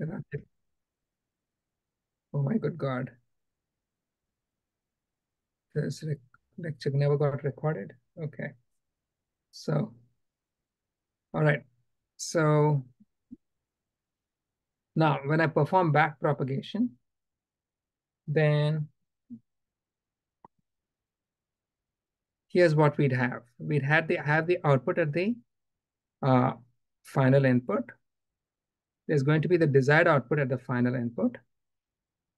Oh my good God. This lecture never got recorded. Okay. So, all right. So now when I perform back propagation, then here's what we'd have. We'd had the have the output at the uh, final input. There's going to be the desired output at the final input.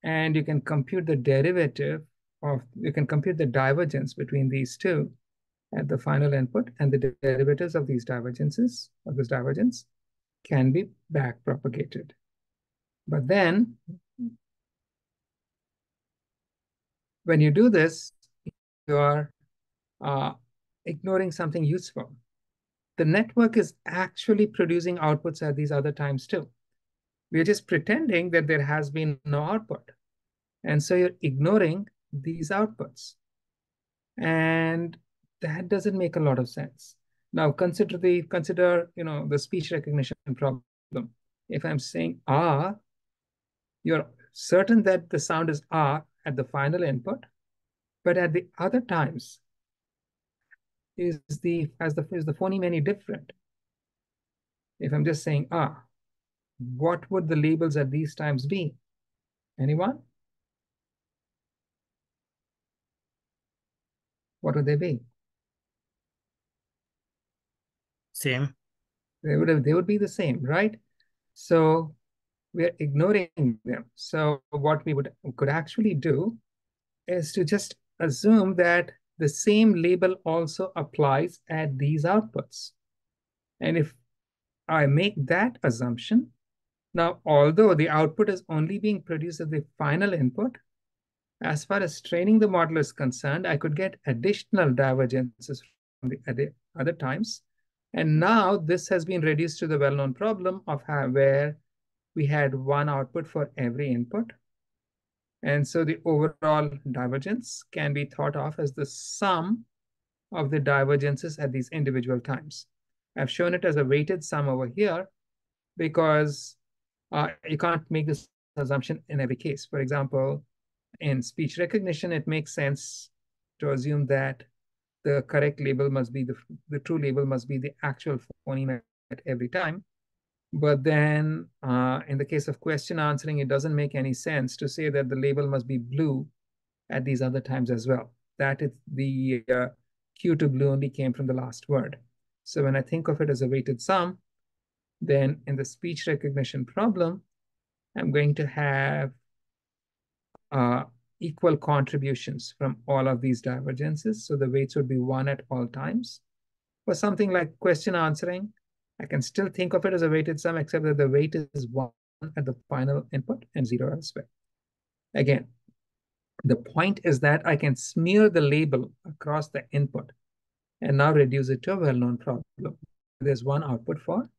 And you can compute the derivative of, you can compute the divergence between these two at the final input and the derivatives of these divergences, of this divergence, can be back propagated. But then, when you do this, you are uh, ignoring something useful. The network is actually producing outputs at these other times too. We're just pretending that there has been no output. And so you're ignoring these outputs. And that doesn't make a lot of sense. Now consider the consider, you know, the speech recognition problem. If I'm saying ah, you're certain that the sound is ah at the final input, but at the other times, is the as the is the phoneme any different? If I'm just saying ah, what would the labels at these times be? Anyone? What would they be? Same. They would have, they would be the same, right? So we're ignoring them. So what we would could actually do is to just assume that the same label also applies at these outputs. And if I make that assumption, now although the output is only being produced at the final input, as far as training the model is concerned, I could get additional divergences from the other times and now this has been reduced to the well-known problem of how, where we had one output for every input. And so the overall divergence can be thought of as the sum of the divergences at these individual times. I've shown it as a weighted sum over here because uh, you can't make this assumption in every case. For example, in speech recognition, it makes sense to assume that the correct label must be the, the true label must be the actual phoneme at every time. But then uh, in the case of question answering, it doesn't make any sense to say that the label must be blue at these other times as well. That is the uh, cue to blue only came from the last word. So when I think of it as a weighted sum, then in the speech recognition problem, I'm going to have uh, equal contributions from all of these divergences. So the weights would be one at all times. For something like question answering, I can still think of it as a weighted sum, except that the weight is one at the final input and zero elsewhere. Again, the point is that I can smear the label across the input and now reduce it to a well-known problem. There's one output for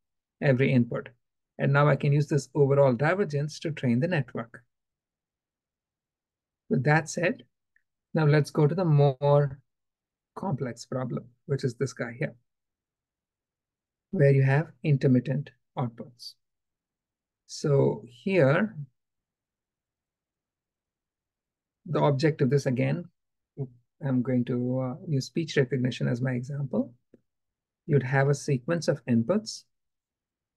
every input. And now I can use this overall divergence to train the network. With that said, now let's go to the more complex problem, which is this guy here, where you have intermittent outputs. So here, the object of this again, I'm going to uh, use speech recognition as my example. You'd have a sequence of inputs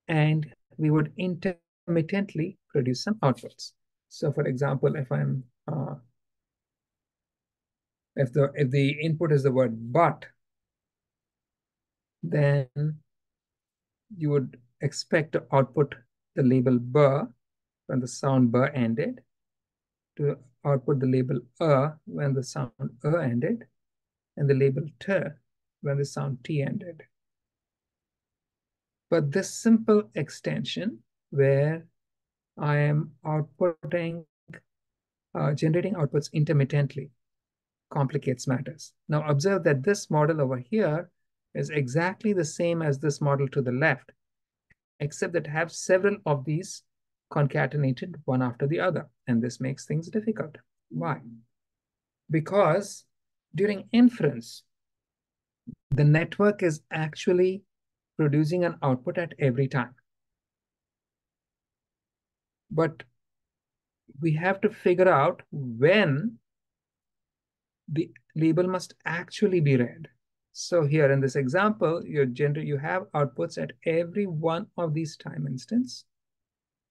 and we would intermittently produce some outputs. So for example, if I'm uh, if the if the input is the word but, then you would expect to output the label b when the sound b ended, to output the label a when the sound a ended, and the label t when the sound t ended. But this simple extension where I am outputting uh, generating outputs intermittently complicates matters. Now observe that this model over here is exactly the same as this model to the left, except that have several of these concatenated one after the other. And this makes things difficult. Why? Because during inference, the network is actually producing an output at every time. but we have to figure out when the label must actually be read. So here in this example, your gender, you have outputs at every one of these time instance.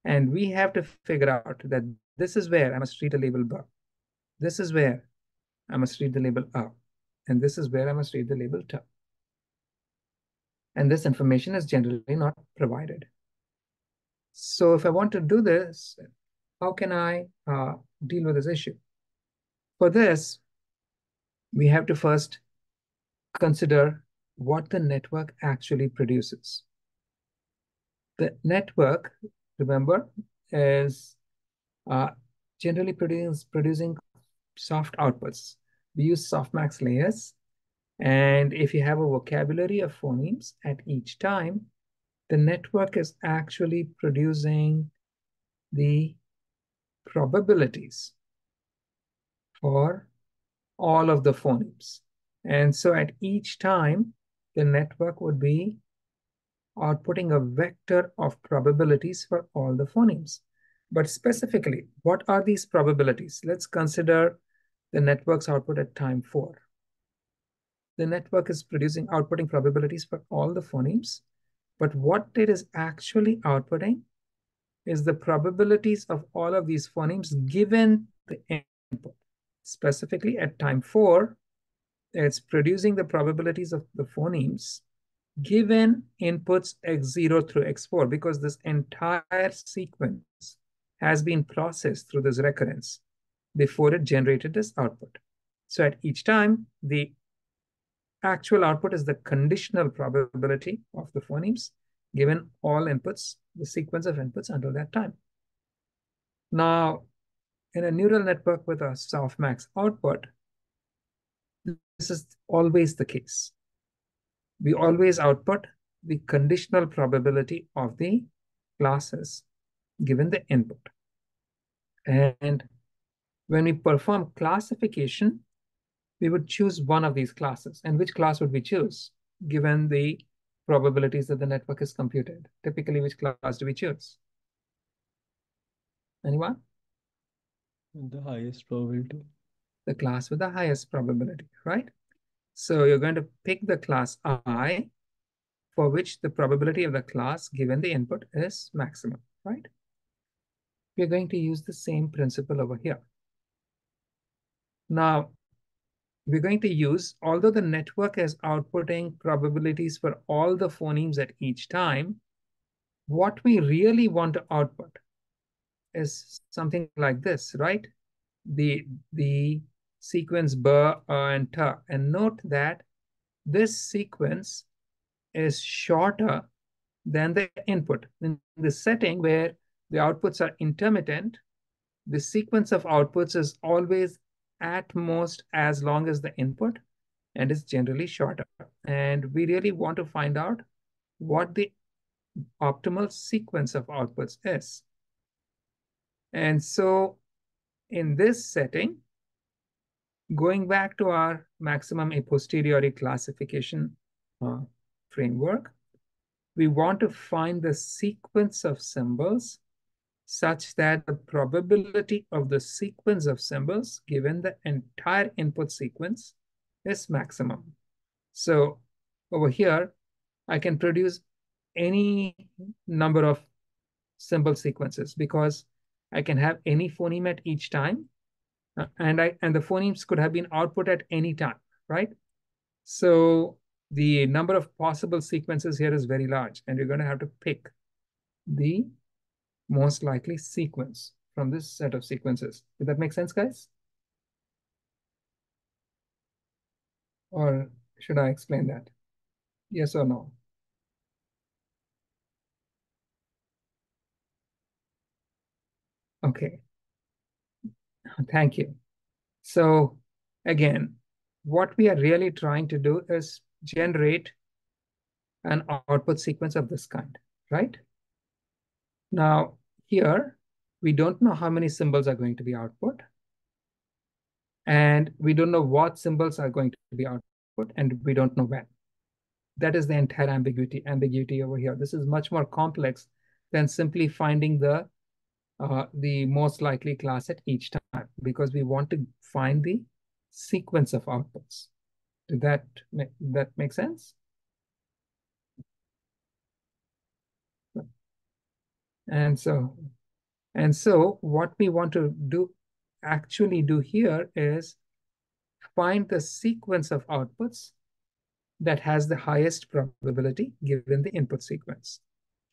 And we have to figure out that this is where I must read the label B. This is where I must read the label A. And this is where I must read the label T. And this information is generally not provided. So if I want to do this, how can I uh, deal with this issue? For this, we have to first consider what the network actually produces. The network, remember, is uh, generally producing, producing soft outputs. We use softmax layers. And if you have a vocabulary of phonemes at each time, the network is actually producing the probabilities for all of the phonemes. And so at each time, the network would be outputting a vector of probabilities for all the phonemes. But specifically, what are these probabilities? Let's consider the network's output at time four. The network is producing outputting probabilities for all the phonemes, but what it is actually outputting is the probabilities of all of these phonemes given the input. Specifically at time four, it's producing the probabilities of the phonemes given inputs x0 through x4 because this entire sequence has been processed through this recurrence before it generated this output. So at each time, the actual output is the conditional probability of the phonemes given all inputs, the sequence of inputs until that time. Now, in a neural network with a softmax output, this is always the case. We always output the conditional probability of the classes given the input. And when we perform classification, we would choose one of these classes. And which class would we choose given the probabilities that the network is computed? Typically, which class do we choose? Anyone? With the highest probability. The class with the highest probability, right? So you're going to pick the class I for which the probability of the class given the input is maximum, right? We're going to use the same principle over here. Now, we're going to use, although the network is outputting probabilities for all the phonemes at each time, what we really want to output is something like this, right? The, the sequence B, uh, and T. And note that this sequence is shorter than the input. In the setting where the outputs are intermittent, the sequence of outputs is always at most as long as the input and is generally shorter. And we really want to find out what the optimal sequence of outputs is. And so in this setting, going back to our maximum a posteriori classification uh, framework, we want to find the sequence of symbols such that the probability of the sequence of symbols given the entire input sequence is maximum. So over here, I can produce any number of symbol sequences because I can have any phoneme at each time. Uh, and I and the phonemes could have been output at any time, right? So the number of possible sequences here is very large, and you're going to have to pick the most likely sequence from this set of sequences. Did that make sense, guys? Or should I explain that? Yes or no? Okay. Thank you. So again, what we are really trying to do is generate an output sequence of this kind, right? Now, here, we don't know how many symbols are going to be output. And we don't know what symbols are going to be output, and we don't know when. That is the entire ambiguity, ambiguity over here. This is much more complex than simply finding the uh, the most likely class at each time because we want to find the sequence of outputs. Did that make, that make sense? And so, and so what we want to do, actually do here is find the sequence of outputs that has the highest probability given the input sequence.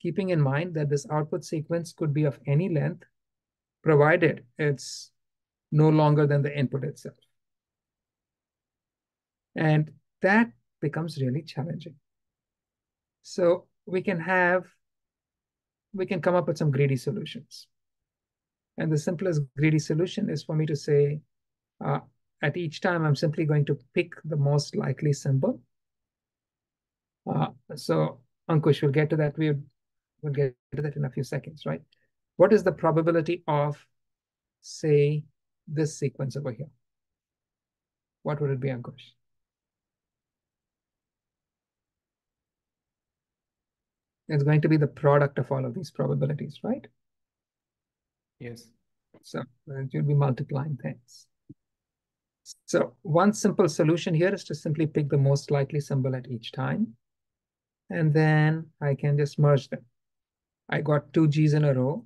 Keeping in mind that this output sequence could be of any length, provided it's no longer than the input itself. And that becomes really challenging. So we can have, we can come up with some greedy solutions. And the simplest greedy solution is for me to say, uh, at each time, I'm simply going to pick the most likely symbol. Uh, so Ankush, we'll get to that. We'll, we'll get to that in a few seconds, right? What is the probability of, say, this sequence over here? What would it be, Ankush? It's going to be the product of all of these probabilities, right? Yes. So you'll be multiplying things. So one simple solution here is to simply pick the most likely symbol at each time. And then I can just merge them. I got two G's in a row.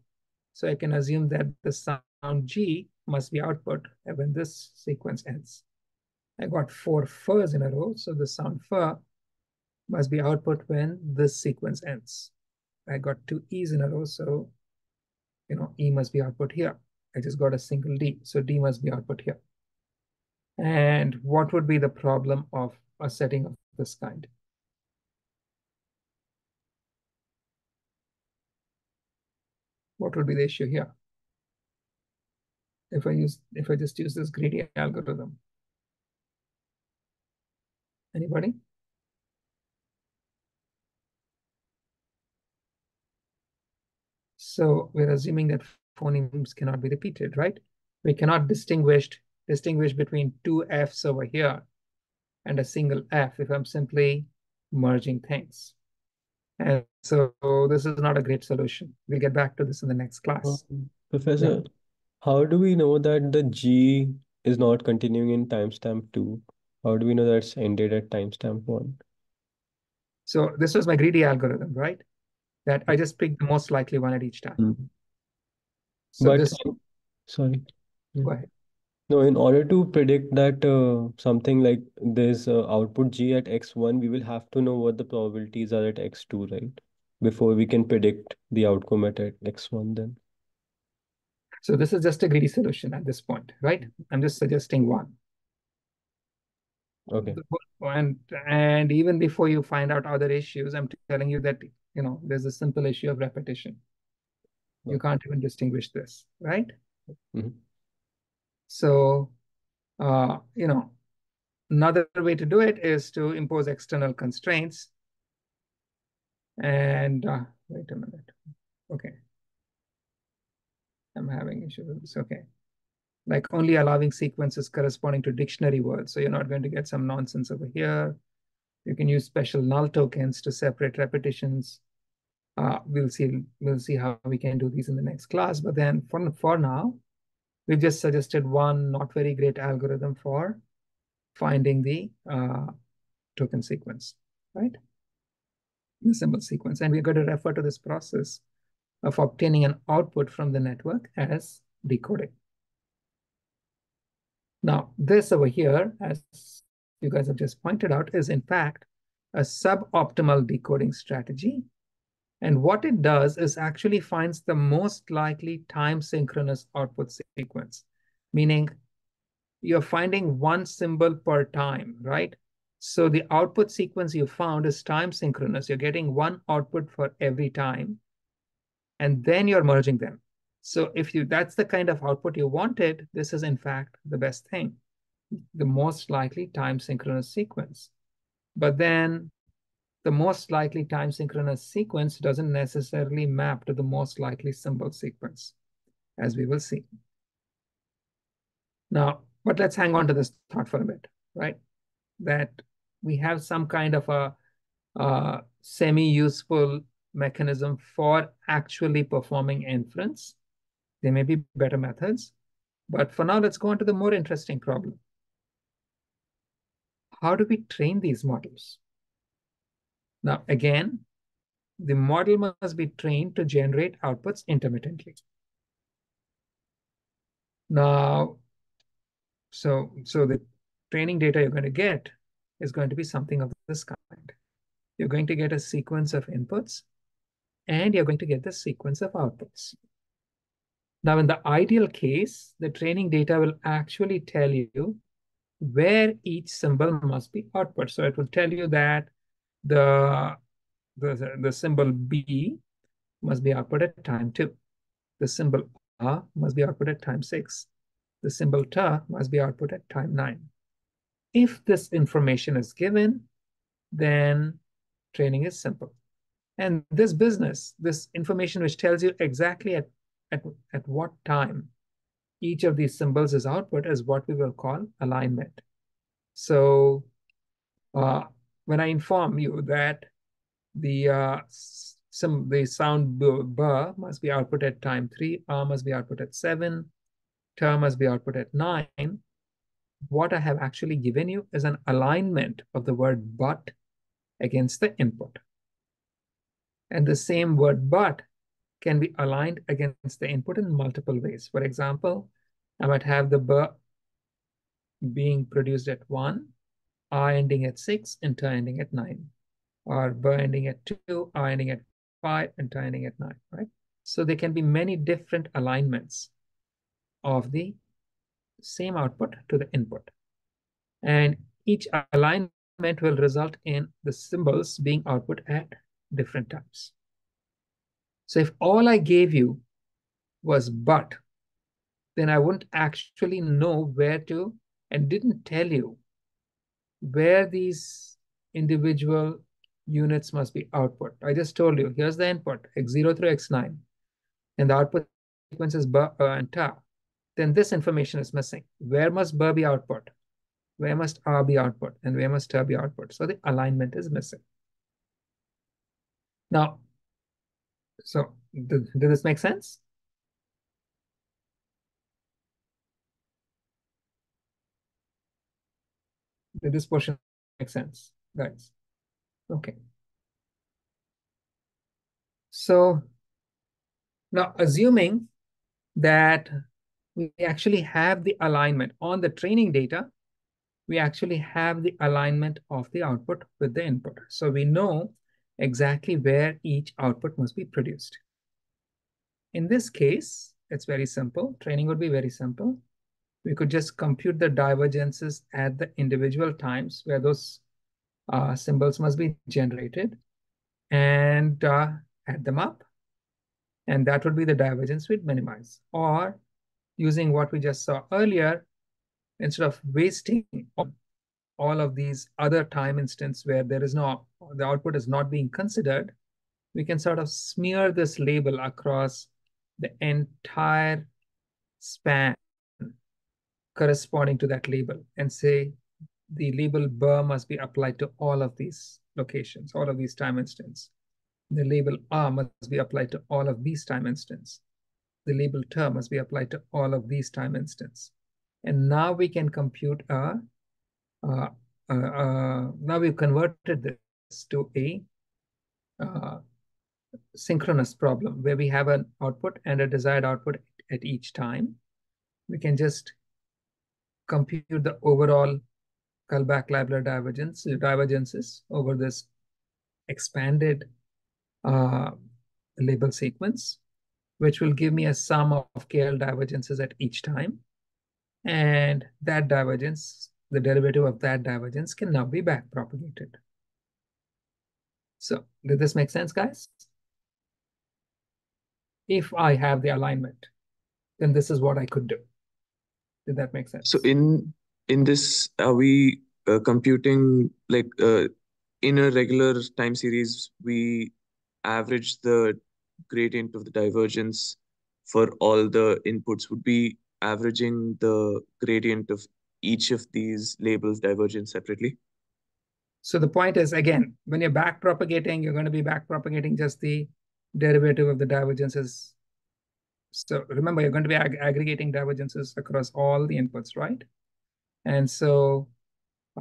So I can assume that the sound G must be output when this sequence ends. I got four furs in a row. So the sound fur must be output when this sequence ends. I got two E's in a row. So, you know, E must be output here. I just got a single D. So D must be output here. And what would be the problem of a setting of this kind? What would be the issue here? If I use, if I just use this greedy algorithm. Anybody? So we're assuming that phonemes cannot be repeated, right? We cannot distinguish distinguish between two Fs over here and a single F if I'm simply merging things. And so this is not a great solution. We'll get back to this in the next class. Professor, yeah. how do we know that the G is not continuing in timestamp 2? How do we know that's ended at timestamp 1? So this was my greedy algorithm, right? That I just picked the most likely one at each time. Mm -hmm. So but, this... Sorry. Go ahead. No, in order to predict that uh, something like this uh, output G at x1, we will have to know what the probabilities are at x2, right? Before we can predict the outcome at, at x1 then. So this is just a greedy solution at this point, right? I'm just suggesting one. Okay. And and even before you find out other issues, I'm telling you that you know there's a simple issue of repetition. Okay. You can't even distinguish this, right? Mm -hmm. So, uh, you know, another way to do it is to impose external constraints. And uh, wait a minute. Okay. I'm having issues. Okay. Like only allowing sequences corresponding to dictionary words. So you're not going to get some nonsense over here. You can use special null tokens to separate repetitions. Uh, we'll see. We'll see how we can do these in the next class. But then for for now, We've just suggested one not very great algorithm for finding the uh, token sequence, right? The symbol sequence. And we're going to refer to this process of obtaining an output from the network as decoding. Now, this over here, as you guys have just pointed out, is in fact a suboptimal decoding strategy and what it does is actually finds the most likely time synchronous output sequence, meaning you're finding one symbol per time, right? So the output sequence you found is time synchronous. You're getting one output for every time, and then you're merging them. So if you that's the kind of output you wanted, this is in fact the best thing, the most likely time synchronous sequence. But then the most likely time synchronous sequence doesn't necessarily map to the most likely symbol sequence, as we will see. Now, but let's hang on to this thought for a bit, right? That we have some kind of a, a semi-useful mechanism for actually performing inference. There may be better methods, but for now, let's go on to the more interesting problem. How do we train these models? Now, again, the model must be trained to generate outputs intermittently. Now, so, so the training data you're going to get is going to be something of this kind. You're going to get a sequence of inputs and you're going to get the sequence of outputs. Now, in the ideal case, the training data will actually tell you where each symbol must be output. So it will tell you that the, the, the symbol B must be output at time two. The symbol A must be output at time six. The symbol T must be output at time nine. If this information is given, then training is simple. And this business, this information which tells you exactly at, at, at what time each of these symbols is output is what we will call alignment. So uh, when I inform you that the uh, some the sound b, b must be output at time three, r must be output at seven, term must be output at nine, what I have actually given you is an alignment of the word but against the input. And the same word but can be aligned against the input in multiple ways. For example, I might have the b being produced at 1, r ending at 6, and t ending at 9. Or b ending at 2, r ending at 5, and t ending at 9, right? So there can be many different alignments of the same output to the input. And each alignment will result in the symbols being output at different times. So if all I gave you was but, then I wouldn't actually know where to and didn't tell you where these individual units must be output. I just told you, here's the input, x0 through x9, and the output sequence is b uh, and ta then this information is missing. Where must B be output? Where must R be output? And where must T be output? So the alignment is missing. Now, so did, did this make sense? Did this portion make sense, guys? Okay. So now assuming that we actually have the alignment on the training data. We actually have the alignment of the output with the input. So we know exactly where each output must be produced. In this case, it's very simple. Training would be very simple. We could just compute the divergences at the individual times where those uh, symbols must be generated and uh, add them up. And that would be the divergence we'd minimize. Or using what we just saw earlier, instead of wasting all of these other time instants where there is no, the output is not being considered, we can sort of smear this label across the entire span corresponding to that label and say the label BUR must be applied to all of these locations, all of these time instants. The label R must be applied to all of these time instants the label term must be applied to all of these time instants. And now we can compute a, now we've converted this to a uh, synchronous problem where we have an output and a desired output at each time. We can just compute the overall Kullback-Leibler divergence, divergences over this expanded uh, label sequence which will give me a sum of KL divergences at each time. And that divergence, the derivative of that divergence can now be backpropagated. So did this make sense, guys? If I have the alignment, then this is what I could do. Did that make sense? So in in this, are we uh, computing like uh, in a regular time series, we average the gradient of the divergence for all the inputs would be averaging the gradient of each of these labels divergence separately? So the point is, again, when you're back propagating, you're going to be back propagating just the derivative of the divergences So remember, you're going to be ag aggregating divergences across all the inputs, right? And so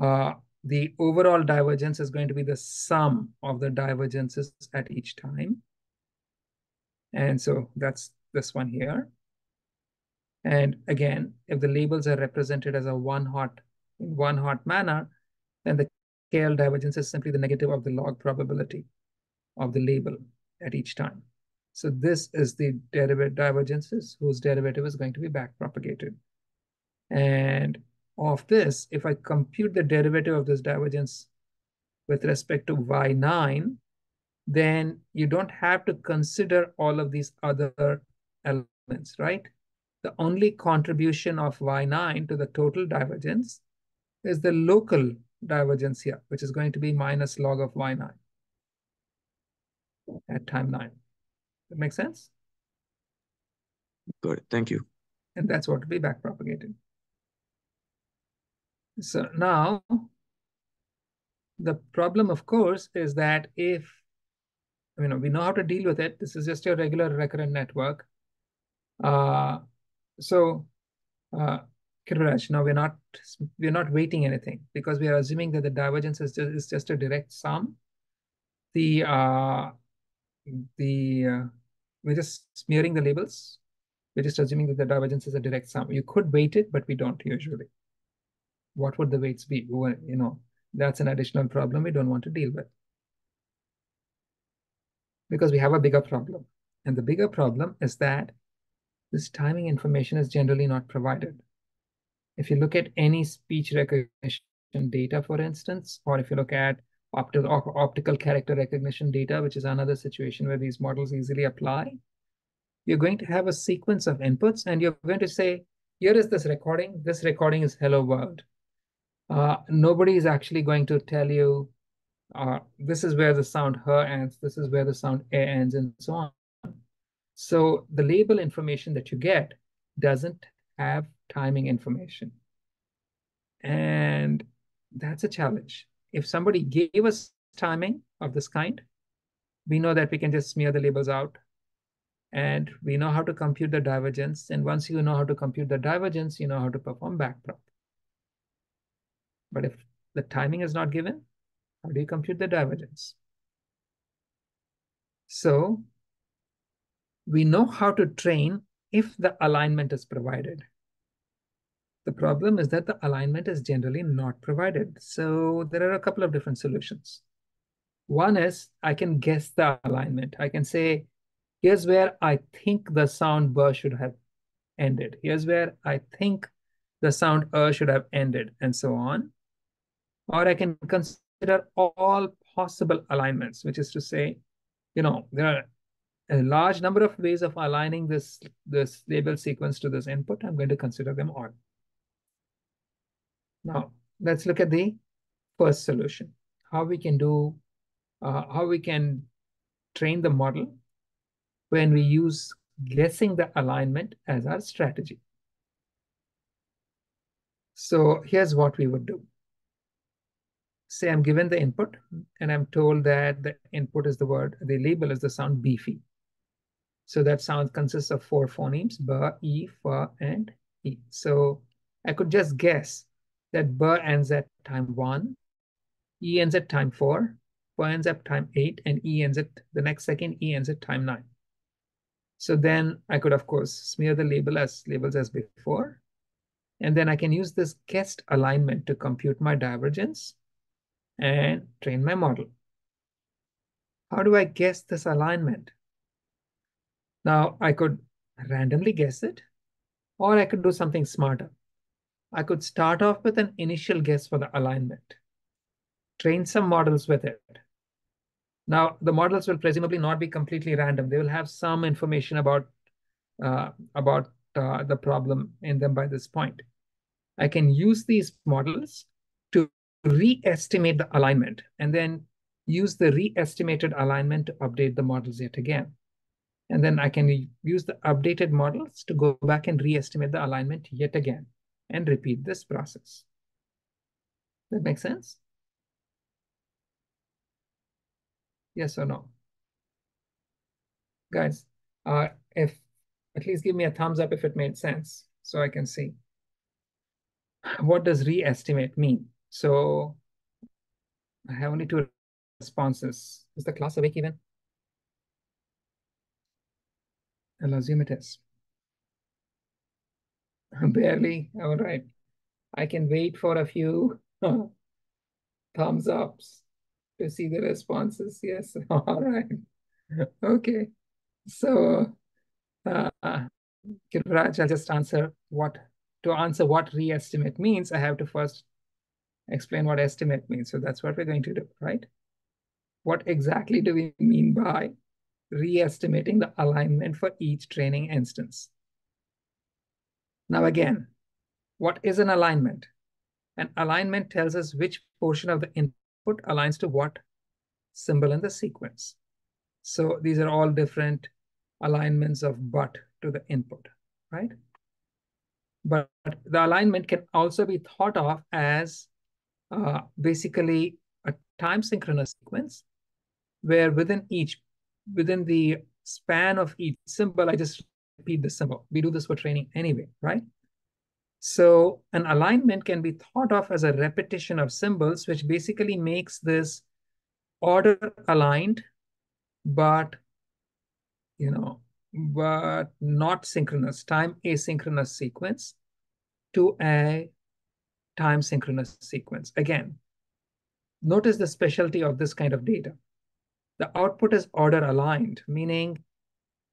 uh, the overall divergence is going to be the sum of the divergences at each time. And so that's this one here. And again, if the labels are represented as a one hot in one hot manner, then the KL divergence is simply the negative of the log probability of the label at each time. So this is the derivative divergences whose derivative is going to be backpropagated. And of this, if I compute the derivative of this divergence with respect to y9, then you don't have to consider all of these other elements, right? The only contribution of y9 to the total divergence is the local divergence here, which is going to be minus log of y9 at time 9. That makes sense? Got it. Thank you. And that's what will be backpropagated. So now, the problem, of course, is that if, you know, we know how to deal with it, this is just your regular recurrent network. Uh, so, uh, now we're not we're not weighting anything because we are assuming that the divergence is just, is just a direct sum. The uh, the uh, we're just smearing the labels. We're just assuming that the divergence is a direct sum. You could weight it, but we don't usually. What would the weights be? You know, that's an additional problem we don't want to deal with. Because we have a bigger problem. And the bigger problem is that this timing information is generally not provided. If you look at any speech recognition data, for instance, or if you look at optical, optical character recognition data, which is another situation where these models easily apply, you're going to have a sequence of inputs and you're going to say, here is this recording. This recording is hello world. Uh, nobody is actually going to tell you, uh, this is where the sound her ends, this is where the sound a ends, and so on. So the label information that you get doesn't have timing information. And that's a challenge. If somebody gave us timing of this kind, we know that we can just smear the labels out and we know how to compute the divergence. And once you know how to compute the divergence, you know how to perform backprop. But if the timing is not given, how do you compute the divergence? So we know how to train if the alignment is provided. The problem is that the alignment is generally not provided. So there are a couple of different solutions. One is I can guess the alignment. I can say, here's where I think the sound burr should have ended. Here's where I think the sound er should have ended, and so on. Or I can consider all possible alignments, which is to say, you know, there are a large number of ways of aligning this, this label sequence to this input. I'm going to consider them all. Now, let's look at the first solution, how we can do, uh, how we can train the model when we use guessing the alignment as our strategy. So here's what we would do. Say I'm given the input and I'm told that the input is the word, the label is the sound beefy. So that sound consists of four phonemes, ba, e, fa, and e. So I could just guess that ba ends at time one, e ends at time four, fa ends at time eight, and e ends at the next second, e ends at time nine. So then I could, of course, smear the label as labels as before. And then I can use this guessed alignment to compute my divergence and train my model. How do I guess this alignment? Now I could randomly guess it, or I could do something smarter. I could start off with an initial guess for the alignment, train some models with it. Now, the models will presumably not be completely random. They will have some information about, uh, about uh, the problem in them by this point. I can use these models to re-estimate the alignment and then use the re-estimated alignment to update the models yet again. And then I can use the updated models to go back and re-estimate the alignment yet again and repeat this process. That makes sense? Yes or no? Guys, uh, if At least give me a thumbs up if it made sense so I can see. What does re-estimate mean? So I have only two responses. Is the class awake even? I'll assume it is. Barely. All right. I can wait for a few thumbs ups to see the responses. Yes. All right. Okay. So, uh, Raj, I'll just answer what to answer what re-estimate means. I have to first explain what estimate means. So that's what we're going to do, right? What exactly do we mean by re-estimating the alignment for each training instance? Now again, what is an alignment? An alignment tells us which portion of the input aligns to what symbol in the sequence. So these are all different alignments of but to the input, right? But the alignment can also be thought of as uh, basically a time synchronous sequence where within each, within the span of each symbol, I just repeat the symbol. We do this for training anyway, right? So an alignment can be thought of as a repetition of symbols, which basically makes this order aligned, but, you know, but not synchronous, time asynchronous sequence to a time synchronous sequence. Again, notice the specialty of this kind of data. The output is order aligned, meaning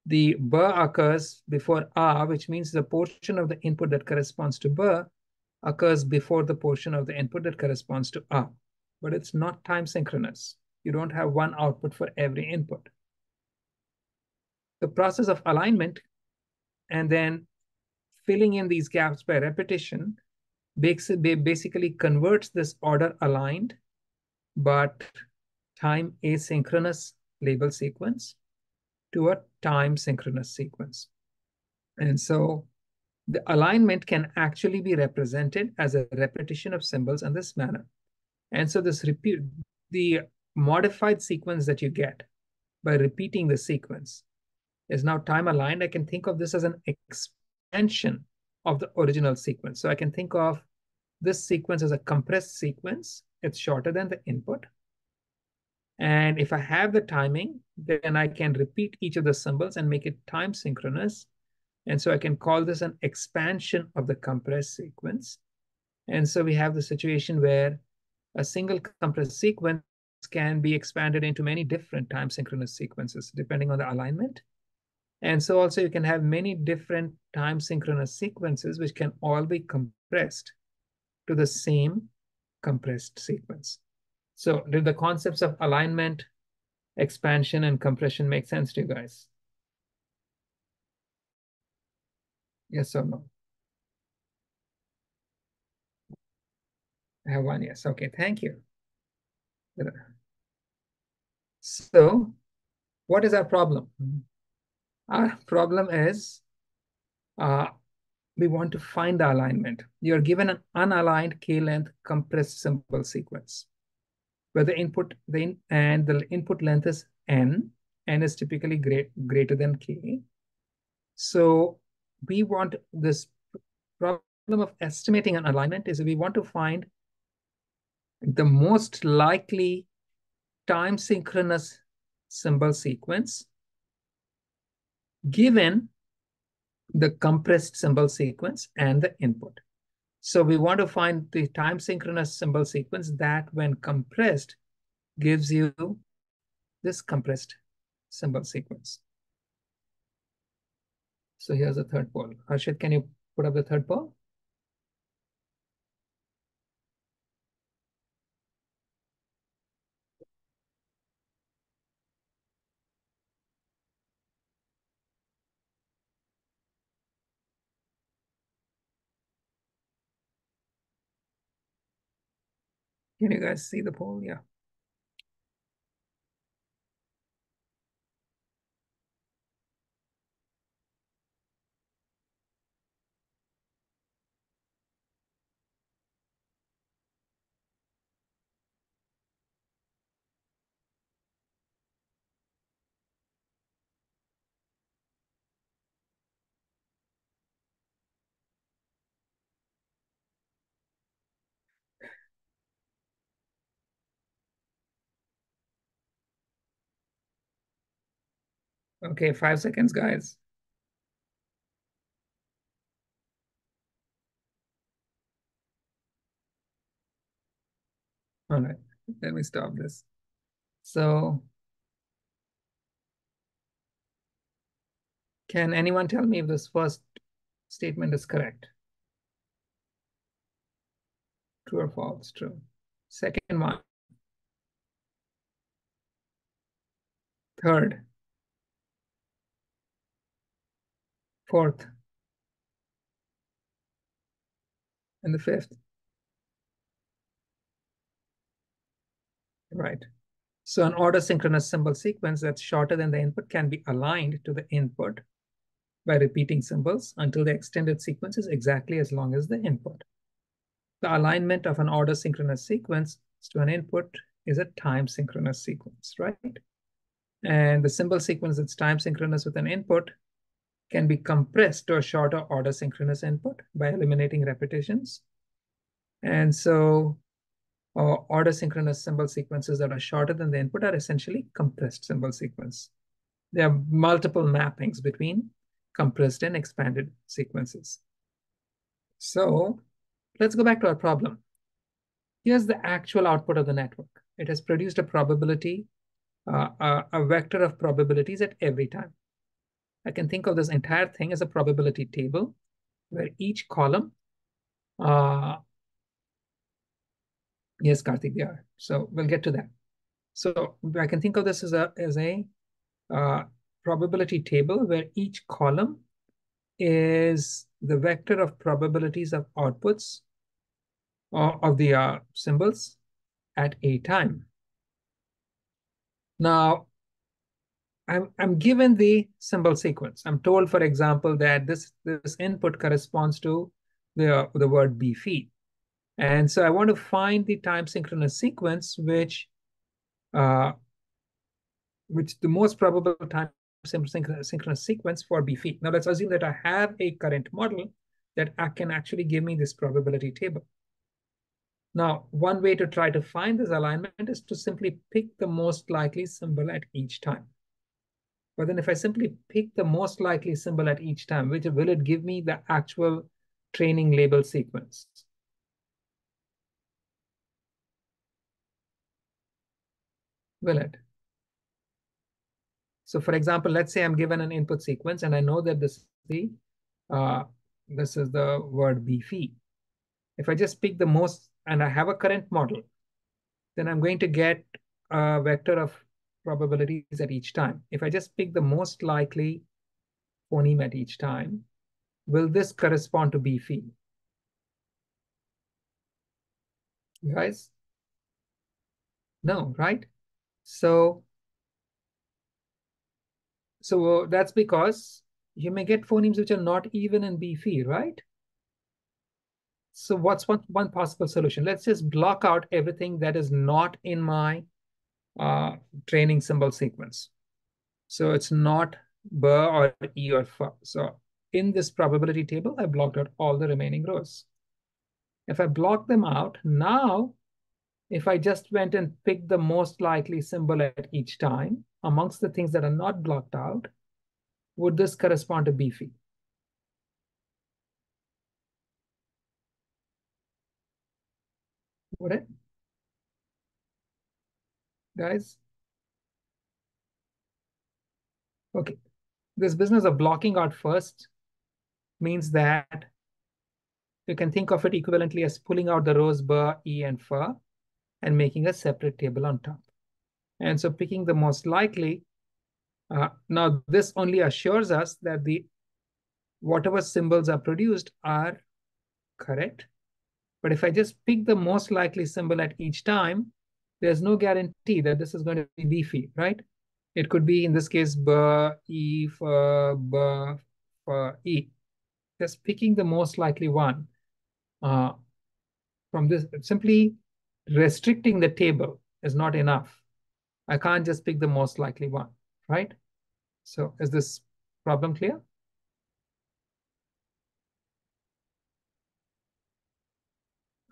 the b occurs before a, which means the portion of the input that corresponds to b occurs before the portion of the input that corresponds to a. But it's not time synchronous. You don't have one output for every input. The process of alignment and then filling in these gaps by repetition basically converts this order aligned but time asynchronous label sequence to a time synchronous sequence. And so the alignment can actually be represented as a repetition of symbols in this manner. And so this repeat, the modified sequence that you get by repeating the sequence is now time aligned. I can think of this as an expansion of the original sequence. So I can think of this sequence as a compressed sequence. It's shorter than the input. And if I have the timing, then I can repeat each of the symbols and make it time synchronous. And so I can call this an expansion of the compressed sequence. And so we have the situation where a single compressed sequence can be expanded into many different time synchronous sequences, depending on the alignment. And so also you can have many different time synchronous sequences, which can all be compressed to the same compressed sequence. So did the concepts of alignment, expansion, and compression make sense to you guys? Yes or no? I have one yes. Okay, thank you. So what is our problem? Our problem is uh, we want to find the alignment. You're given an unaligned k-length compressed symbol sequence where the input the in, and the input length is n. n is typically great, greater than k. So we want this problem of estimating an alignment is we want to find the most likely time synchronous symbol sequence given the compressed symbol sequence and the input. So we want to find the time synchronous symbol sequence that when compressed gives you this compressed symbol sequence. So here's the third poll. Harshit, can you put up the third poll? Can you guys see the poll? Yeah. Okay, five seconds, guys. All right, let me stop this. So can anyone tell me if this first statement is correct? True or false? True. Second one. Third. Fourth. And the fifth. Right. So an order synchronous symbol sequence that's shorter than the input can be aligned to the input by repeating symbols until the extended sequence is exactly as long as the input. The alignment of an order synchronous sequence to an input is a time synchronous sequence, right? And the symbol sequence that's time synchronous with an input can be compressed to a shorter order synchronous input by eliminating repetitions. And so uh, order synchronous symbol sequences that are shorter than the input are essentially compressed symbol sequence. There are multiple mappings between compressed and expanded sequences. So let's go back to our problem. Here's the actual output of the network. It has produced a probability, uh, a, a vector of probabilities at every time. I can think of this entire thing as a probability table where each column uh, Yes, Karthik, yeah. So we'll get to that. So I can think of this as a as a uh, probability table where each column is the vector of probabilities of outputs uh, of the uh, symbols at a time. Now, I'm, I'm given the symbol sequence. I'm told, for example, that this, this input corresponds to the, the word beefy. And so I want to find the time synchronous sequence, which, uh, which the most probable time synchronous sequence for beefy. Now let's assume that I have a current model that I can actually give me this probability table. Now, one way to try to find this alignment is to simply pick the most likely symbol at each time. But then if I simply pick the most likely symbol at each time, which will it give me the actual training label sequence? will it? So for example, let's say I'm given an input sequence and I know that this is the, uh, this is the word beefy. If I just pick the most, and I have a current model, then I'm going to get a vector of probabilities at each time. If I just pick the most likely phoneme at each time, will this correspond to beefy? Guys? No, right? So, so that's because you may get phonemes which are not even in beefy, right? So what's one, one possible solution? Let's just block out everything that is not in my uh, training symbol sequence. So it's not B or E or F. So in this probability table, I blocked out all the remaining rows. If I block them out, now if I just went and picked the most likely symbol at each time, amongst the things that are not blocked out, would this correspond to beefy? Would it? Guys? Okay. This business of blocking out first means that you can think of it equivalently as pulling out the rows B, E, and F and making a separate table on top. And so picking the most likely, uh, now this only assures us that the whatever symbols are produced are correct. But if I just pick the most likely symbol at each time, there's no guarantee that this is going to be beefy, right? It could be, in this case, B, E, F, B, F, E. Just picking the most likely one uh, from this, simply restricting the table is not enough. I can't just pick the most likely one, right? So is this problem clear?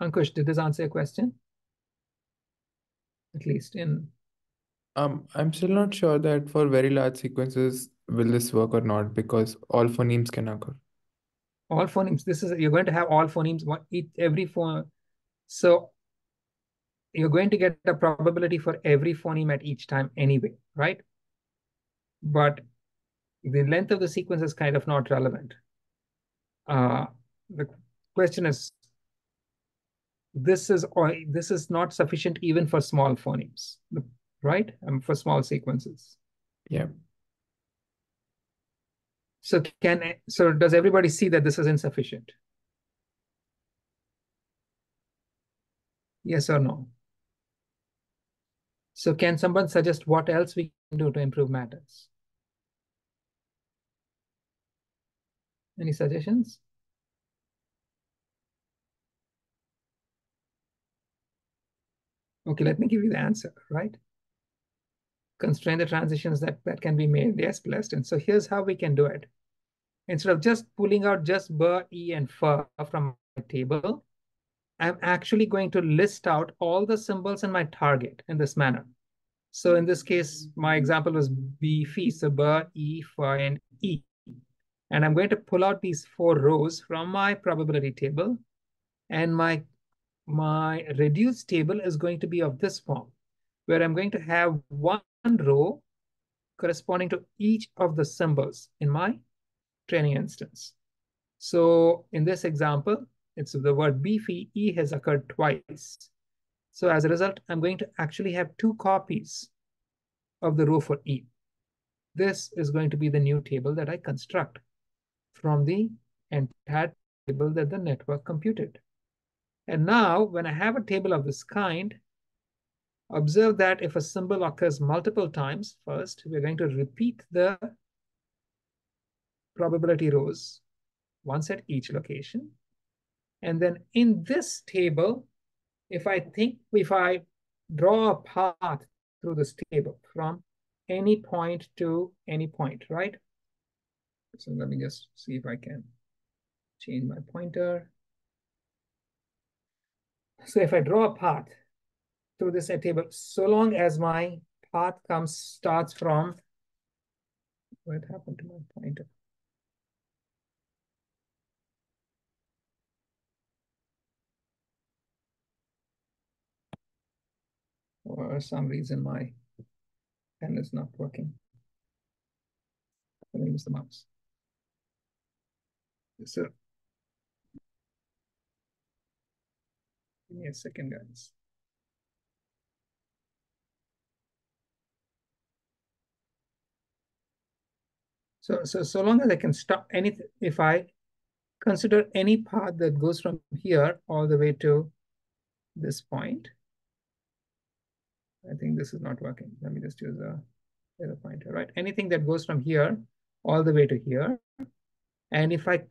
Ankush, did this answer your question? At least in... Um, I'm still not sure that for very large sequences, will this work or not? Because all phonemes can occur. All phonemes. This is you're going to have all phonemes. What each every phone. So you're going to get a probability for every phoneme at each time anyway, right? But the length of the sequence is kind of not relevant. Uh, the question is, this is this is not sufficient even for small phonemes, right? Um, for small sequences. Yeah. So can so does everybody see that this is insufficient? Yes or no? So can someone suggest what else we can do to improve matters? Any suggestions? Okay, let me give you the answer, right? Constrain the transitions that, that can be made, yes, blessed. And so here's how we can do it. Instead of just pulling out just ber, e, and fur from my table, I'm actually going to list out all the symbols in my target in this manner. So in this case, my example was B, phi, so ber, e, and e. And I'm going to pull out these four rows from my probability table. And my, my reduced table is going to be of this form, where I'm going to have one row corresponding to each of the symbols in my training instance. So in this example, it's the word B phi E has occurred twice. So as a result, I'm going to actually have two copies of the row for E. This is going to be the new table that I construct from the entire table that the network computed. And now when I have a table of this kind, observe that if a symbol occurs multiple times, first, we're going to repeat the probability rows once at each location. And then in this table, if I think, if I draw a path through this table from any point to any point, right? So let me just see if I can change my pointer. So if I draw a path through this table, so long as my path comes, starts from, what happened to my pointer? For some reason, my pen is not working. Let me use the mouse. So give me a second, guys. So, so, so long as I can stop anything, if I consider any path that goes from here all the way to this point, I think this is not working. Let me just use a other pointer, right? Anything that goes from here all the way to here. And if I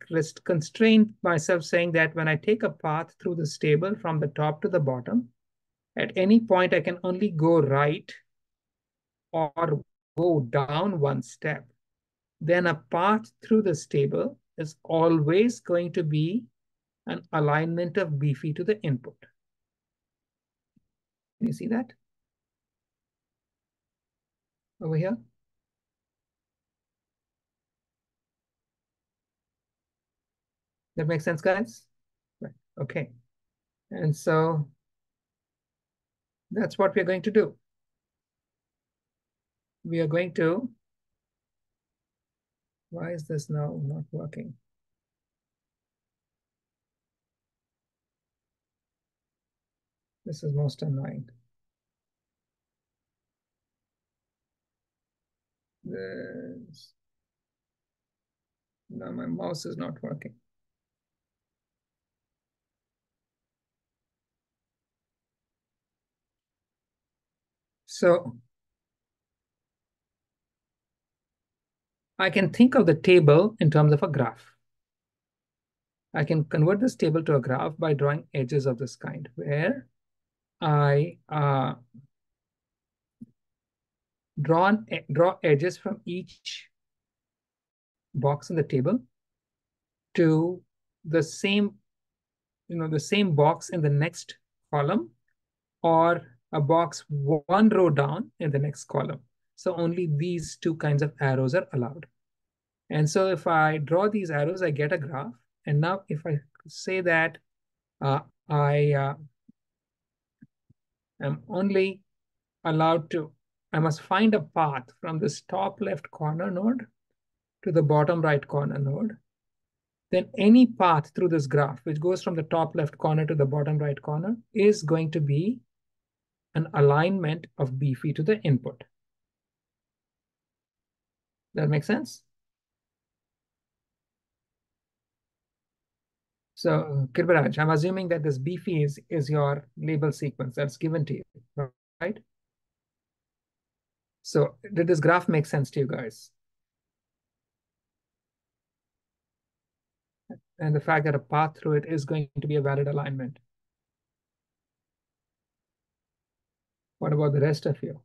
constrain myself saying that when I take a path through this table from the top to the bottom, at any point I can only go right or go down one step, then a path through this table is always going to be an alignment of B to the input. Can you see that? Over here? That makes sense, guys? Right. Okay. And so that's what we're going to do. We are going to, why is this now not working? This is most annoying. This. Now my mouse is not working. So I can think of the table in terms of a graph. I can convert this table to a graph by drawing edges of this kind, where I uh, draw, draw edges from each box in the table to the same, you know, the same box in the next column or a box one row down in the next column. So only these two kinds of arrows are allowed. And so if I draw these arrows, I get a graph. And now if I say that uh, I uh, am only allowed to, I must find a path from this top left corner node to the bottom right corner node, then any path through this graph, which goes from the top left corner to the bottom right corner, is going to be an alignment of B phi to the input. That makes sense? So Kirbaraj, I'm assuming that this B phi is, is your label sequence that's given to you, right? So did this graph make sense to you guys? And the fact that a path through it is going to be a valid alignment. What about the rest of you?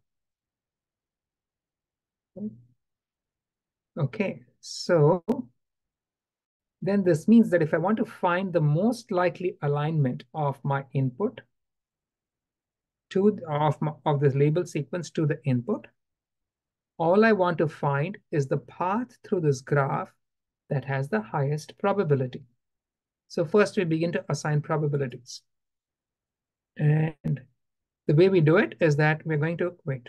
Okay, so then this means that if I want to find the most likely alignment of my input to of, my, of this label sequence to the input, all I want to find is the path through this graph that has the highest probability. So first we begin to assign probabilities. And the way we do it is that we're going to, wait.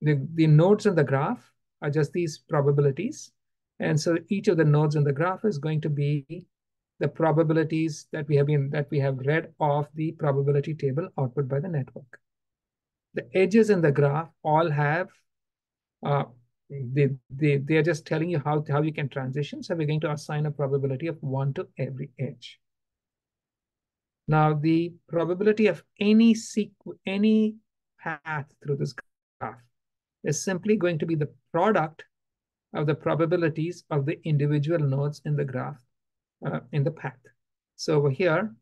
The, the nodes in the graph are just these probabilities. And so each of the nodes in the graph is going to be the probabilities that we have been that we have read of the probability table output by the network. The edges in the graph all have uh, they, they, they are just telling you how, how you can transition. So we're going to assign a probability of one to every edge. Now the probability of any any path through this graph is simply going to be the product of the probabilities of the individual nodes in the graph uh, in the path. So over here,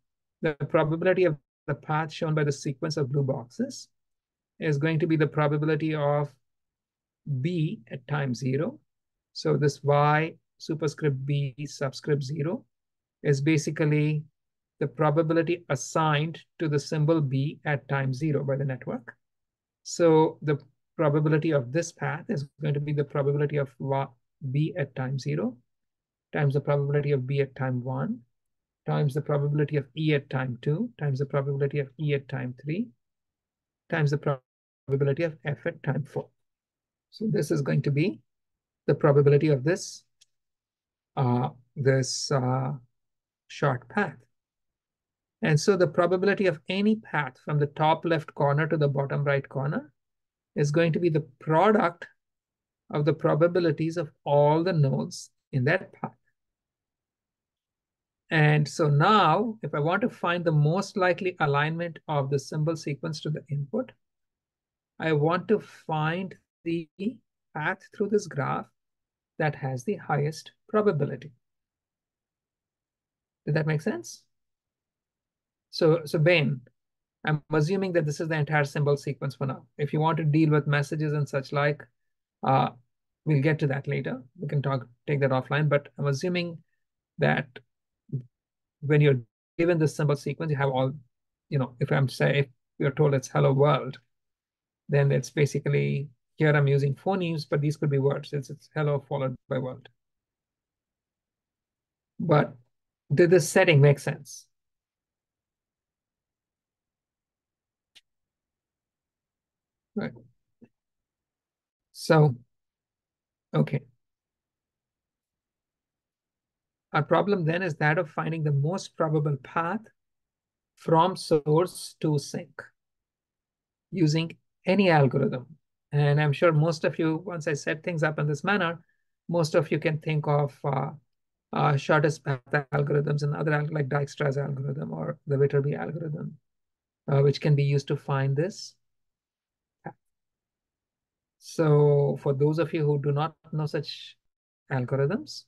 the probability of the path shown by the sequence of blue boxes is going to be the probability of b at time zero. So this y superscript b subscript zero is basically the probability assigned to the symbol b at time zero by the network. So the probability of this path is going to be the probability of b at time zero times the probability of b at time one times the probability of e at time two times the probability of e at time three times the probability of f at time four. So this is going to be the probability of this uh, this uh, short path. And so the probability of any path from the top left corner to the bottom right corner is going to be the product of the probabilities of all the nodes in that path. And so now, if I want to find the most likely alignment of the symbol sequence to the input, I want to find the path through this graph that has the highest probability. Did that make sense? So, so Ben, I'm assuming that this is the entire symbol sequence for now. If you want to deal with messages and such like, uh, we'll get to that later. We can talk, take that offline, but I'm assuming that when you're given this symbol sequence, you have all, you know, if I'm say, if you're told it's hello world, then it's basically, here I'm using phonemes, but these could be words. It's, it's hello followed by world. But did this setting make sense? Right. So, okay. Our problem then is that of finding the most probable path from source to sink using any algorithm. And I'm sure most of you, once I set things up in this manner, most of you can think of uh, uh, shortest path algorithms and other like Dijkstra's algorithm or the Viterbi algorithm, uh, which can be used to find this so for those of you who do not know such algorithms,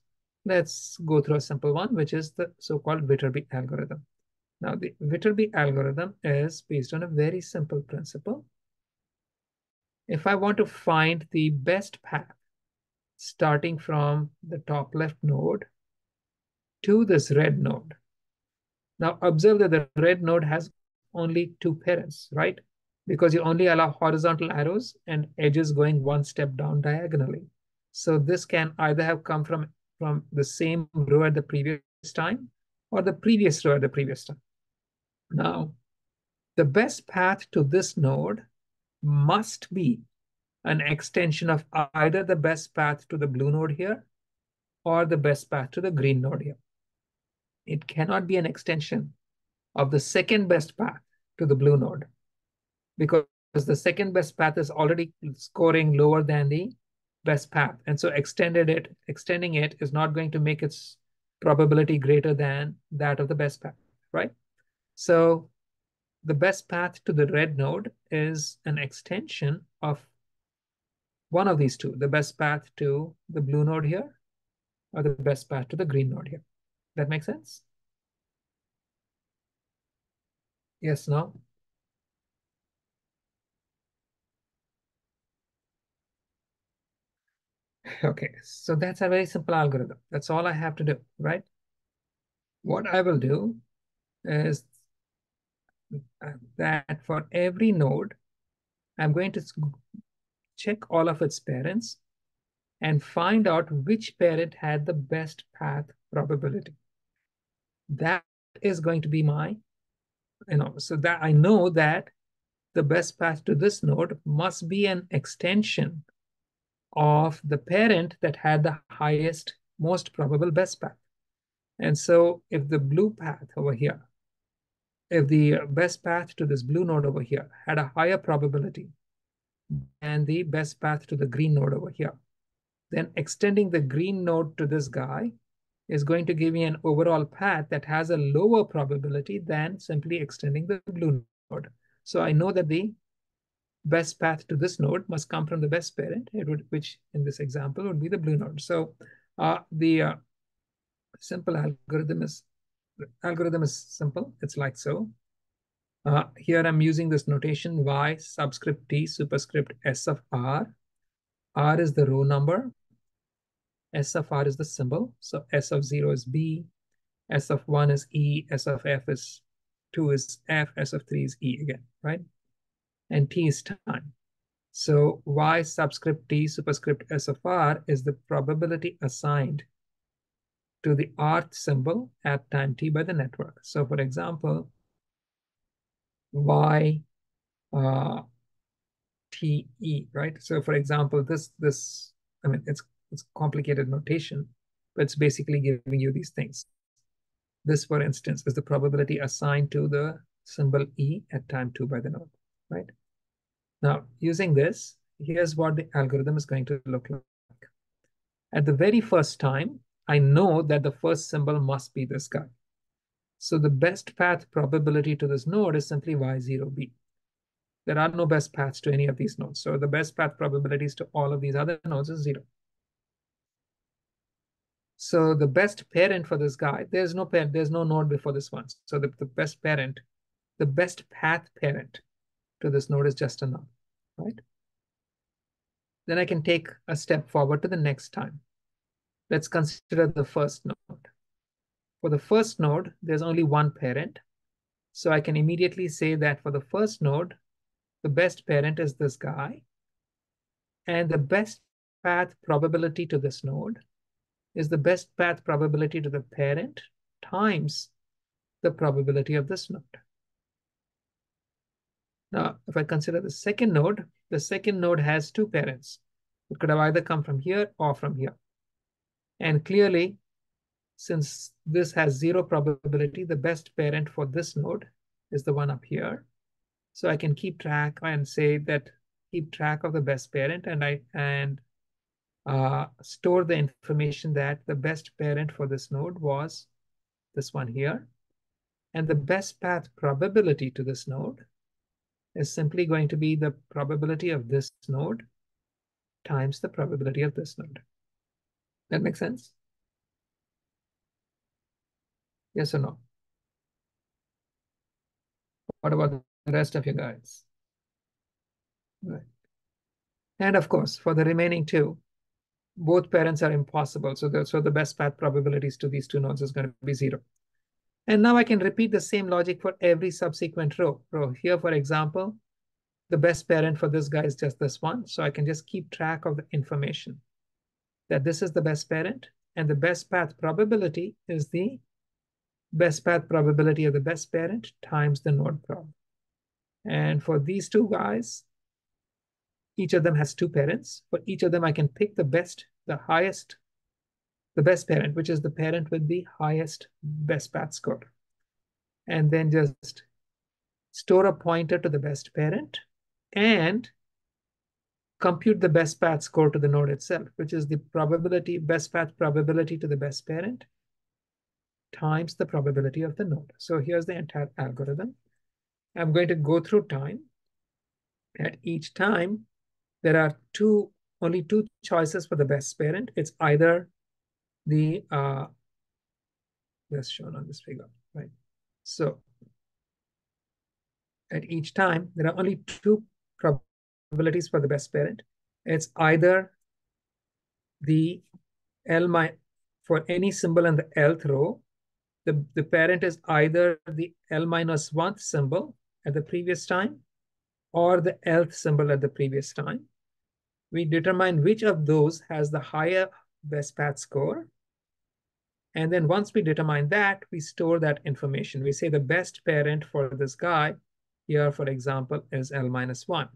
let's go through a simple one, which is the so-called Viterbi algorithm. Now, the Viterbi algorithm is based on a very simple principle. If I want to find the best path starting from the top left node to this red node. Now, observe that the red node has only two parents, right? Because you only allow horizontal arrows and edges going one step down diagonally. So this can either have come from, from the same row at the previous time or the previous row at the previous time. Now, the best path to this node must be an extension of either the best path to the blue node here or the best path to the green node here. It cannot be an extension of the second best path to the blue node because the second best path is already scoring lower than the best path. And so extended it, extending it is not going to make its probability greater than that of the best path, right? So the best path to the red node is an extension of one of these two, the best path to the blue node here or the best path to the green node here. That makes sense? Yes, no? Okay, so that's a very simple algorithm. That's all I have to do, right? What I will do is uh, that for every node, I'm going to check all of its parents and find out which parent had the best path probability. That is going to be my, you know, so that I know that the best path to this node must be an extension of the parent that had the highest, most probable best path. And so if the blue path over here, if the best path to this blue node over here had a higher probability than the best path to the green node over here, then extending the green node to this guy is going to give me an overall path that has a lower probability than simply extending the blue node. So I know that the best path to this node must come from the best parent, it would, which in this example would be the blue node. So uh, the uh, simple algorithm is algorithm is simple. It's like so. Uh, here I'm using this notation y subscript t superscript s of r. r is the row number. S of r is the symbol. So S of 0 is B, S of 1 is E, S of F is 2 is F, S of 3 is E again, right? And t is time. So y subscript t superscript s of r is the probability assigned to the rth symbol at time t by the network. So for example, y uh, t e, right? So for example, this, this I mean, it's, it's complicated notation, but it's basically giving you these things. This, for instance, is the probability assigned to the symbol e at time two by the node, right? Now, using this, here's what the algorithm is going to look like. At the very first time, I know that the first symbol must be this guy. So the best path probability to this node is simply y0b. There are no best paths to any of these nodes. So the best path probabilities to all of these other nodes is zero. So the best parent for this guy, there's no parent, there's no node before this one. So the, the best parent, the best path parent to this node is just a node right? Then I can take a step forward to the next time. Let's consider the first node. For the first node, there's only one parent. So I can immediately say that for the first node, the best parent is this guy. And the best path probability to this node is the best path probability to the parent times the probability of this node. Now, if I consider the second node, the second node has two parents. It could have either come from here or from here. And clearly, since this has zero probability, the best parent for this node is the one up here. So I can keep track and say that keep track of the best parent and I and uh, store the information that the best parent for this node was this one here. And the best path probability to this node is simply going to be the probability of this node times the probability of this node. That makes sense? Yes or no? What about the rest of you guys? Right. And of course, for the remaining two, both parents are impossible. So the, so the best path probabilities to these two nodes is going to be zero. And now I can repeat the same logic for every subsequent row. row. Here, for example, the best parent for this guy is just this one. So I can just keep track of the information that this is the best parent and the best path probability is the best path probability of the best parent times the node prob. And for these two guys, each of them has two parents. For each of them, I can pick the best, the highest, the best parent, which is the parent with the highest best path score. And then just store a pointer to the best parent and compute the best path score to the node itself, which is the probability, best path probability to the best parent times the probability of the node. So here's the entire algorithm. I'm going to go through time. At each time, there are two only two choices for the best parent. It's either the uh, that's shown on this figure, right? So at each time, there are only two probabilities for the best parent. It's either the L my for any symbol in the Lth row, the, the parent is either the L minus one symbol at the previous time or the Lth symbol at the previous time. We determine which of those has the higher best path score. And then once we determine that, we store that information. We say the best parent for this guy here, for example, is L minus one.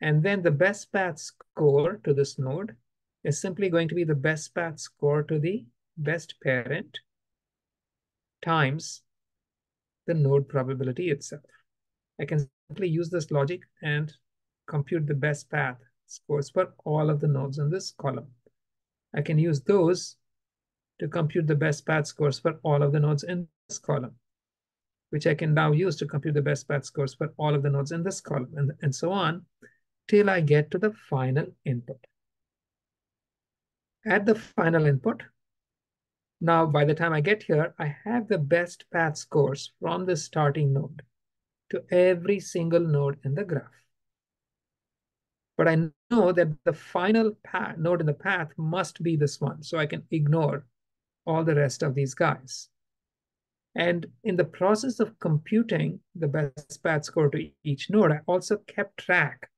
And then the best path score to this node is simply going to be the best path score to the best parent times the node probability itself. I can simply use this logic and compute the best path scores for all of the nodes in this column. I can use those to compute the best path scores for all of the nodes in this column, which I can now use to compute the best path scores for all of the nodes in this column, and, and so on, till I get to the final input. At the final input, now by the time I get here, I have the best path scores from the starting node to every single node in the graph. But I know that the final path, node in the path must be this one. So I can ignore all the rest of these guys. And in the process of computing the best path score to each node, I also kept track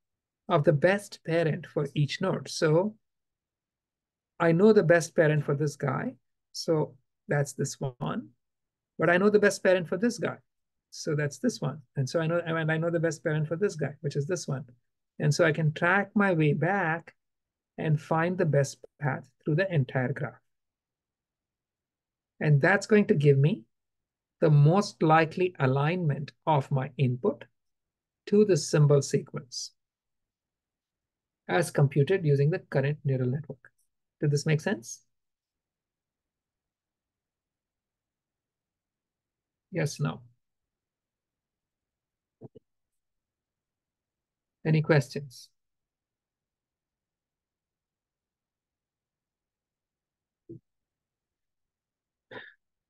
of the best parent for each node. So I know the best parent for this guy. So that's this one. But I know the best parent for this guy. So that's this one. And so I know, and I know the best parent for this guy, which is this one. And so I can track my way back and find the best path through the entire graph. And that's going to give me the most likely alignment of my input to the symbol sequence as computed using the current neural network. Did this make sense? Yes, no. Any questions?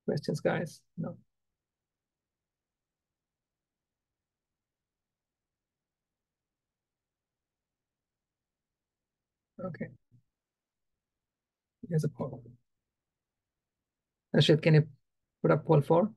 Questions, guys? No. Okay. Here's a poll. Ashit, can you put up poll four?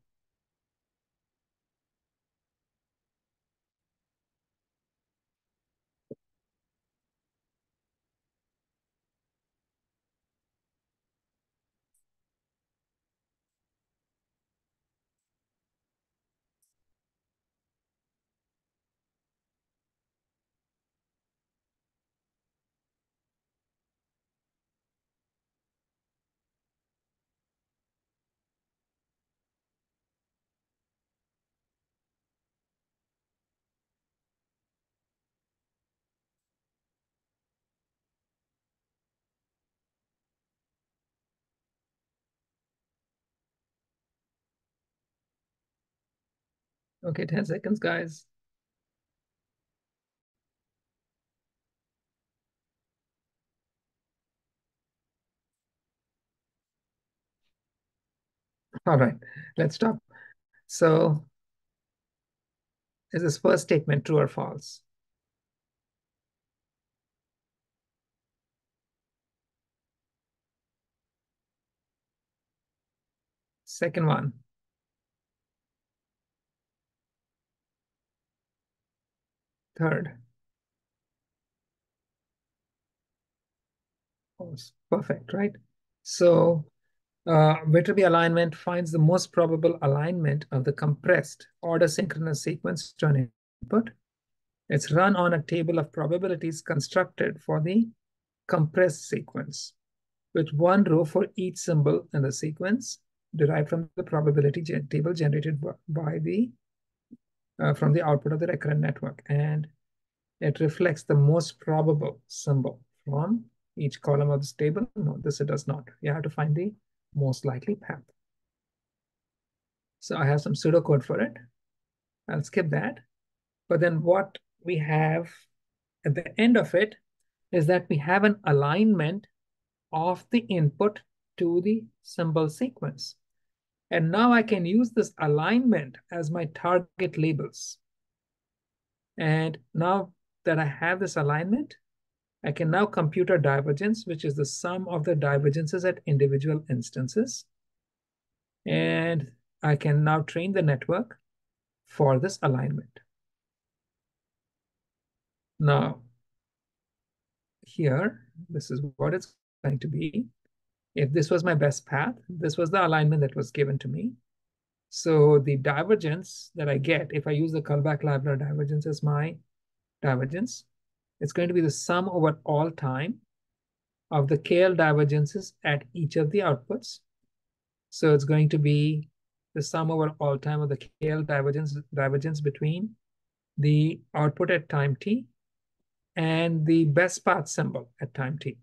Okay, 10 seconds, guys. All right, let's stop. So is this first statement true or false? Second one. Third. Oh, perfect, right? So uh, Viterbi alignment finds the most probable alignment of the compressed order synchronous sequence to an input. It's run on a table of probabilities constructed for the compressed sequence with one row for each symbol in the sequence derived from the probability table generated by the uh, from the output of the recurrent network. And it reflects the most probable symbol from each column of this table. No, this it does not. You have to find the most likely path. So I have some pseudocode for it. I'll skip that. But then what we have at the end of it is that we have an alignment of the input to the symbol sequence. And now I can use this alignment as my target labels. And now that I have this alignment, I can now compute a divergence, which is the sum of the divergences at individual instances. And I can now train the network for this alignment. Now, here, this is what it's going to be. If this was my best path, this was the alignment that was given to me. So the divergence that I get, if I use the Kullback-Leibler divergence as my divergence, it's going to be the sum over all time of the KL divergences at each of the outputs. So it's going to be the sum over all time of the KL divergence, divergence between the output at time t and the best path symbol at time t.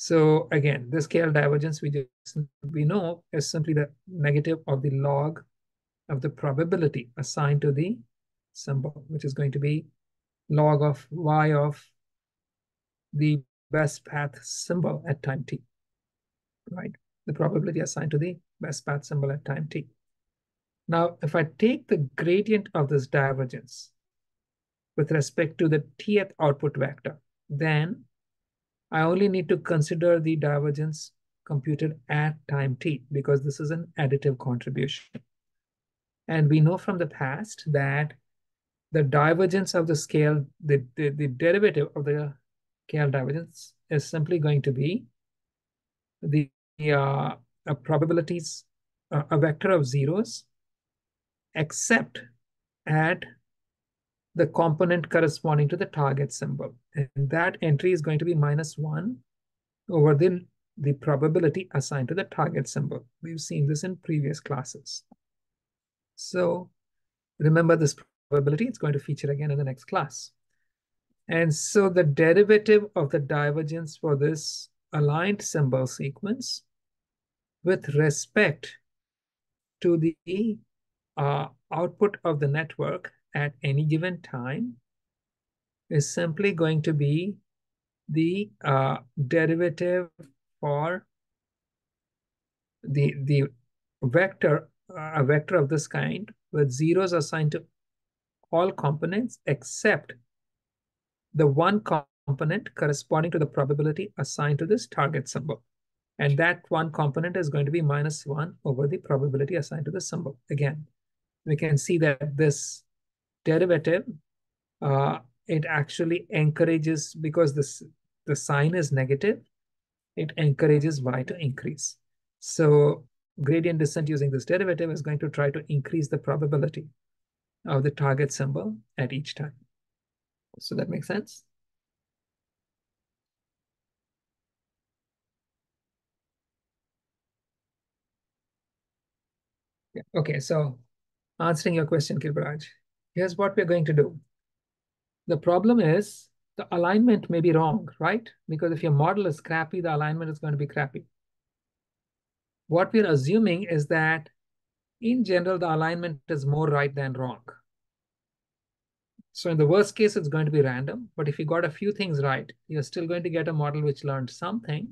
So again, the KL divergence we just we know is simply the negative of the log of the probability assigned to the symbol, which is going to be log of y of the best path symbol at time t, right? The probability assigned to the best path symbol at time t. Now, if I take the gradient of this divergence with respect to the tth output vector, then I only need to consider the divergence computed at time t because this is an additive contribution. And we know from the past that the divergence of the KL, the, the, the derivative of the KL divergence is simply going to be the uh, probabilities, uh, a vector of zeros, except at the component corresponding to the target symbol. And that entry is going to be minus one over the, the probability assigned to the target symbol. We've seen this in previous classes. So remember this probability, it's going to feature again in the next class. And so the derivative of the divergence for this aligned symbol sequence with respect to the uh, output of the network at any given time is simply going to be the uh, derivative for the, the vector, uh, a vector of this kind with zeros assigned to all components except the one component corresponding to the probability assigned to this target symbol. And that one component is going to be minus one over the probability assigned to the symbol. Again, we can see that this derivative, uh, it actually encourages, because this the sign is negative, it encourages y to increase. So gradient descent using this derivative is going to try to increase the probability of the target symbol at each time. So that makes sense? Yeah. Okay, so answering your question, Kirbaraj here's what we're going to do. The problem is the alignment may be wrong, right? Because if your model is crappy, the alignment is going to be crappy. What we're assuming is that in general, the alignment is more right than wrong. So in the worst case, it's going to be random. But if you got a few things right, you're still going to get a model which learned something.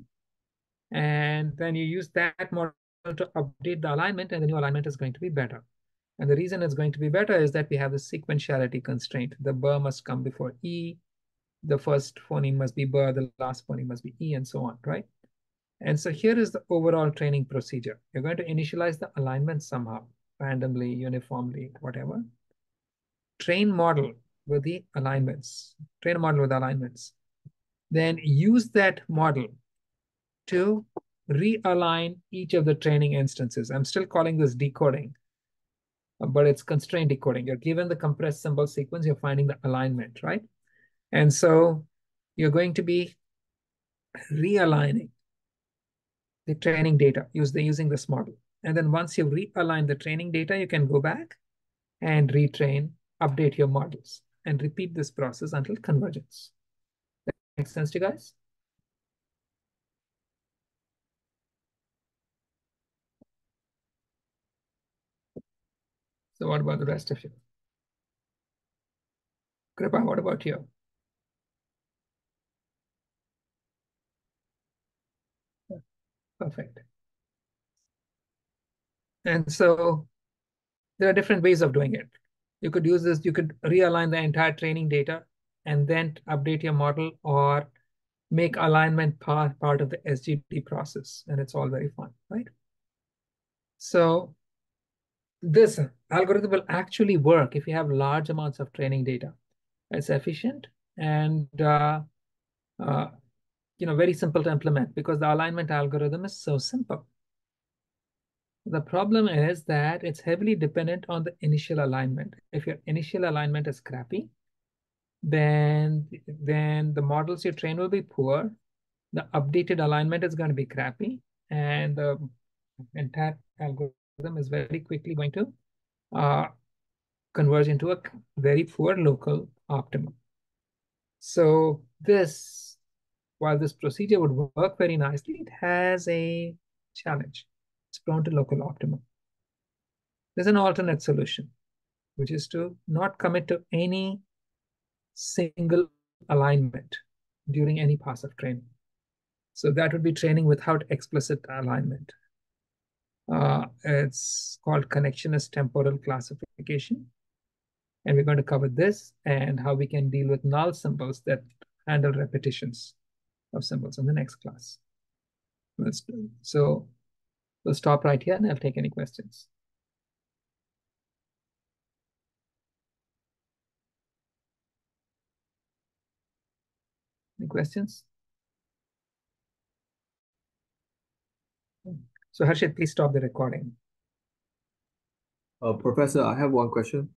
And then you use that model to update the alignment, and the new alignment is going to be better. And the reason it's going to be better is that we have the sequentiality constraint. The b must come before e. The first phoneme must be b, the last phoneme must be e, and so on, right? And so here is the overall training procedure. You're going to initialize the alignment somehow, randomly, uniformly, whatever. Train model with the alignments, train a model with alignments. Then use that model to realign each of the training instances. I'm still calling this decoding, but it's constrained decoding. You're given the compressed symbol sequence, you're finding the alignment, right? And so you're going to be realigning the training data use the, using this model. And then once you've realigned the training data, you can go back and retrain, update your models, and repeat this process until convergence. That makes sense to you guys? So what about the rest of you? Kripa, what about you? Perfect. And so there are different ways of doing it. You could use this, you could realign the entire training data and then update your model or make alignment part, part of the SGD process. And it's all very fun, right? So this algorithm will actually work if you have large amounts of training data. It's efficient and uh, uh, you know very simple to implement because the alignment algorithm is so simple. The problem is that it's heavily dependent on the initial alignment. If your initial alignment is crappy, then then the models you train will be poor. The updated alignment is going to be crappy, and the entire algorithm is very quickly going to uh, converge into a very poor local optimum. So this, while this procedure would work very nicely, it has a challenge. It's prone to local optimum. There's an alternate solution, which is to not commit to any single alignment during any pass of training. So that would be training without explicit alignment. Uh, it's called connectionist temporal classification. And we're going to cover this and how we can deal with null symbols that handle repetitions of symbols in the next class. Let's. So we'll stop right here and I'll take any questions. Any questions? So Harshit, please stop the recording. Uh, Professor, I have one question.